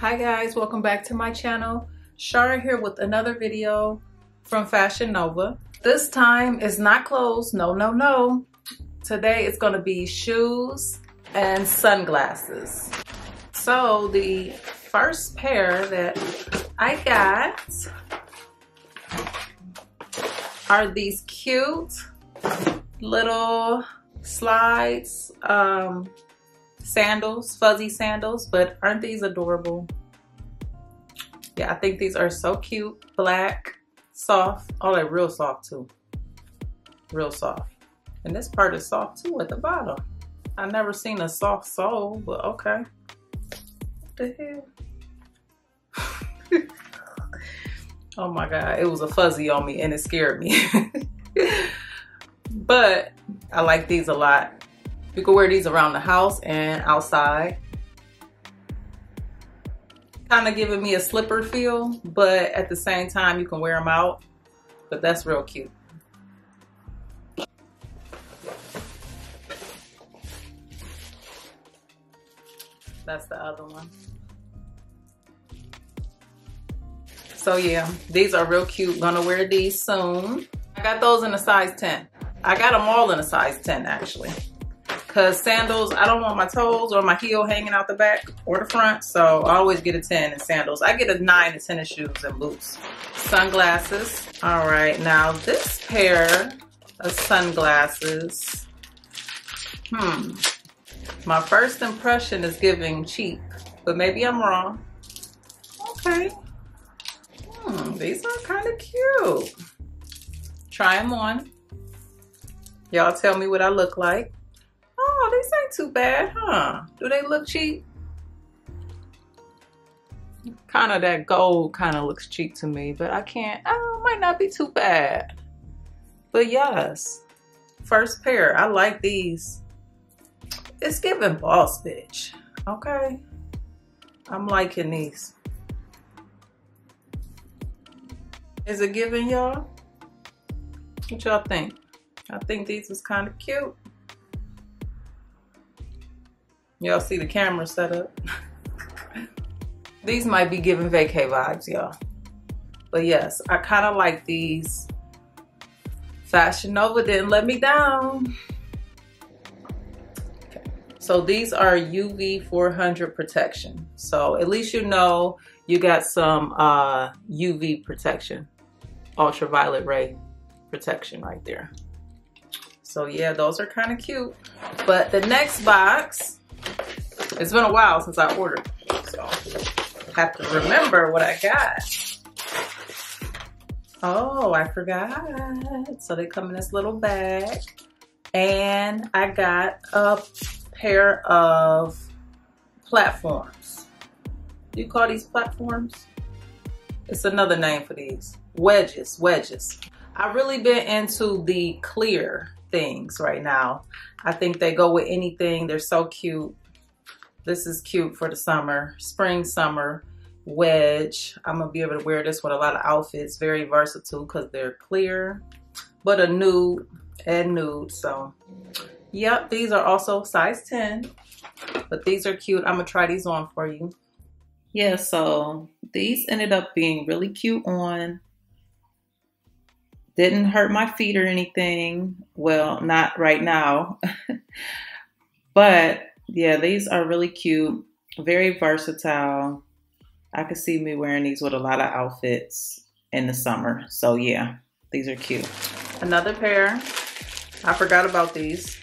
Hi guys, welcome back to my channel. Chara here with another video from Fashion Nova. This time is not clothes, no, no, no. Today it's gonna be shoes and sunglasses. So the first pair that I got are these cute little slides um, sandals, fuzzy sandals, but aren't these adorable? Yeah, I think these are so cute. Black, soft. Oh, they're real soft too. Real soft. And this part is soft too at the bottom. i never seen a soft sole, but okay. What the hell? oh my God, it was a fuzzy on me and it scared me. but I like these a lot. You can wear these around the house and outside. Kind of giving me a slipper feel, but at the same time, you can wear them out. But that's real cute. That's the other one. So yeah, these are real cute. Gonna wear these soon. I got those in a size 10. I got them all in a size 10 actually. Cause sandals, I don't want my toes or my heel hanging out the back or the front. So I always get a 10 in sandals. I get a nine in tennis shoes and boots. Sunglasses. All right, now this pair of sunglasses. Hmm. My first impression is giving cheap, but maybe I'm wrong. Okay. Hmm, these are kind of cute. Try them on. Y'all tell me what I look like. Oh, these ain't too bad, huh? Do they look cheap? Kind of that gold kind of looks cheap to me, but I can't, oh, might not be too bad. But yes, first pair, I like these. It's giving boss bitch, okay? I'm liking these. Is it giving y'all? What y'all think? I think these was kind of cute. Y'all see the camera set up? these might be giving vacay vibes, y'all. But yes, I kind of like these. Fashion Nova didn't let me down. Okay. So these are UV 400 protection. So at least you know you got some uh, UV protection, ultraviolet ray protection right there. So yeah, those are kind of cute. But the next box it's been a while since I ordered, so I have to remember what I got. Oh, I forgot. So they come in this little bag. And I got a pair of platforms. Do you call these platforms? It's another name for these. Wedges, wedges. I've really been into the clear things right now. I think they go with anything. They're so cute. This is cute for the summer, spring, summer wedge. I'm gonna be able to wear this with a lot of outfits. Very versatile because they're clear, but a nude and nude. So, yep, these are also size 10, but these are cute. I'm gonna try these on for you. Yeah, so these ended up being really cute on. Didn't hurt my feet or anything. Well, not right now. but yeah, these are really cute, very versatile. I could see me wearing these with a lot of outfits in the summer. So yeah, these are cute. Another pair. I forgot about these.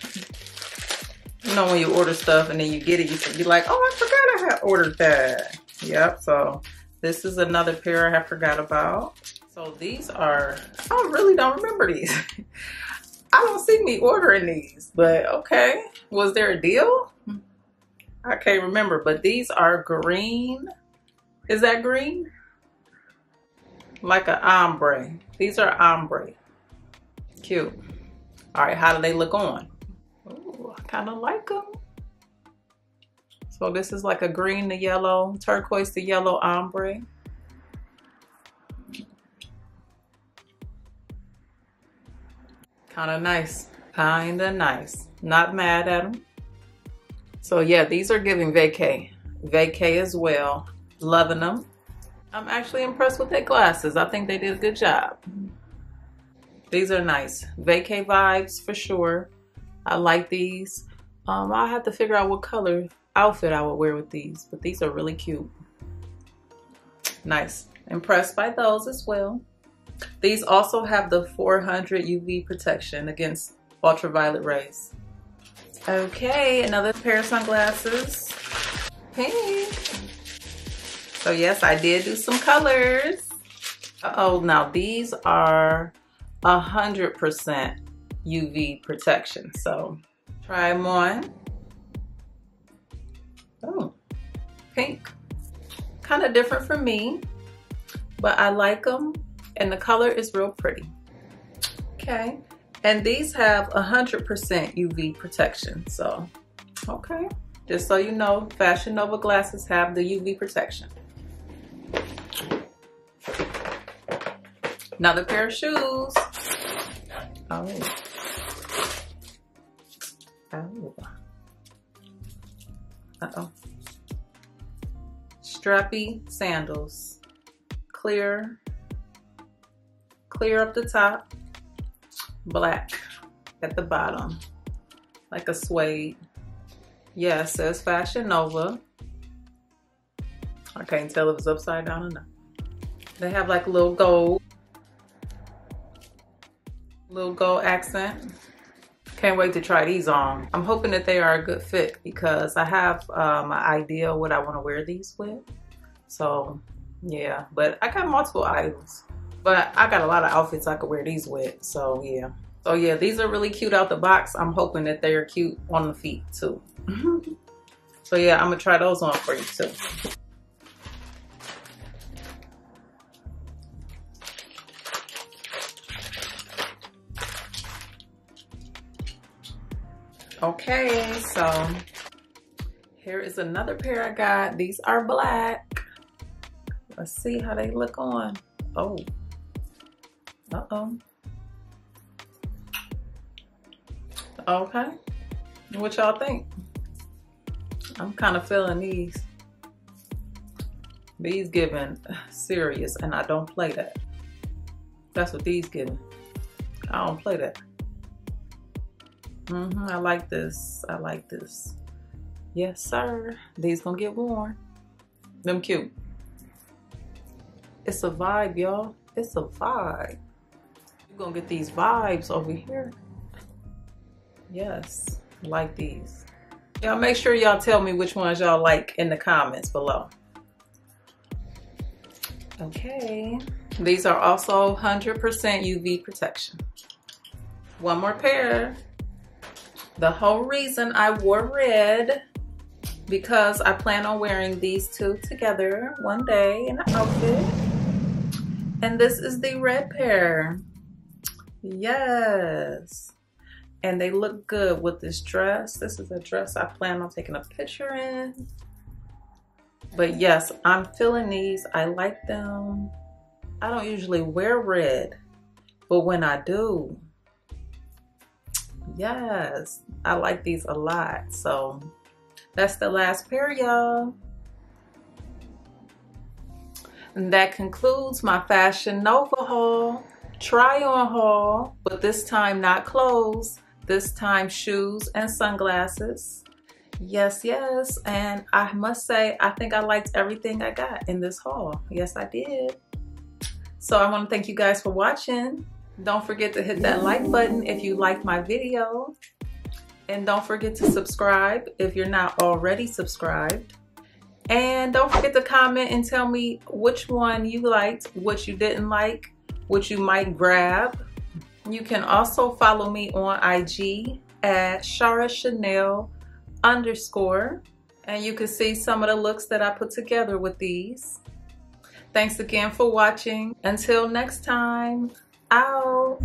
You know when you order stuff and then you get it, you can be like, oh, I forgot I had ordered that. Yep, so this is another pair I forgot about. So these are, I really don't remember these. I don't see me ordering these, but okay. Was there a deal? I can't remember, but these are green. Is that green? Like an ombre. These are ombre. Cute. All right, how do they look on? Ooh, I kind of like them. So this is like a green to yellow, turquoise to yellow ombre. Kind of nice. Kind of nice. Not mad at them. So yeah, these are giving vacay. Vacay as well. Loving them. I'm actually impressed with their glasses. I think they did a good job. These are nice. Vacay vibes for sure. I like these. Um, I'll have to figure out what color outfit I would wear with these, but these are really cute. Nice. Impressed by those as well. These also have the 400 UV protection against ultraviolet rays. Okay, another pair of sunglasses. Pink. So yes, I did do some colors. Uh oh now these are 100% UV protection. So try them on. Oh, pink. Kind of different for me, but I like them and the color is real pretty. Okay, and these have 100% UV protection. So, okay, just so you know, Fashion Nova glasses have the UV protection. Another pair of shoes. Oh. Oh. Uh-oh. Strappy sandals. Clear. Clear up the top. Black at the bottom. Like a suede. Yeah, it says Fashion Nova. I can't tell if it's upside down or not. They have like a little gold little gold accent. Can't wait to try these on. I'm hoping that they are a good fit because I have um, an idea what I want to wear these with. So yeah, but I got multiple items. But I got a lot of outfits I could wear these with. So yeah. So yeah, these are really cute out the box. I'm hoping that they are cute on the feet too. so yeah, I'm gonna try those on for you too. Okay, so here is another pair I got. These are black. Let's see how they look on. Oh. Uh-oh. Okay. What y'all think? I'm kind of feeling these. These giving serious, and I don't play that. That's what these giving. I don't play that. Mm -hmm, I like this. I like this. Yes, sir. These gonna get worn. Them cute. It's a vibe, y'all. It's a vibe. You're gonna get these vibes over here. Yes, like these. Y'all make sure y'all tell me which ones y'all like in the comments below. Okay. These are also 100% UV protection. One more pair. The whole reason I wore red because I plan on wearing these two together one day in an outfit. And this is the red pair. Yes. And they look good with this dress. This is a dress I plan on taking a picture in. But yes, I'm feeling these. I like them. I don't usually wear red, but when I do, Yes, I like these a lot. So that's the last pair, y'all. And that concludes my Fashion Nova haul, try on haul, but this time not clothes, this time shoes and sunglasses. Yes, yes, and I must say, I think I liked everything I got in this haul. Yes, I did. So I want to thank you guys for watching. Don't forget to hit that like button if you like my video. And don't forget to subscribe if you're not already subscribed. And don't forget to comment and tell me which one you liked, what you didn't like, what you might grab. You can also follow me on IG at Chara Chanel underscore. And you can see some of the looks that I put together with these. Thanks again for watching. Until next time, out.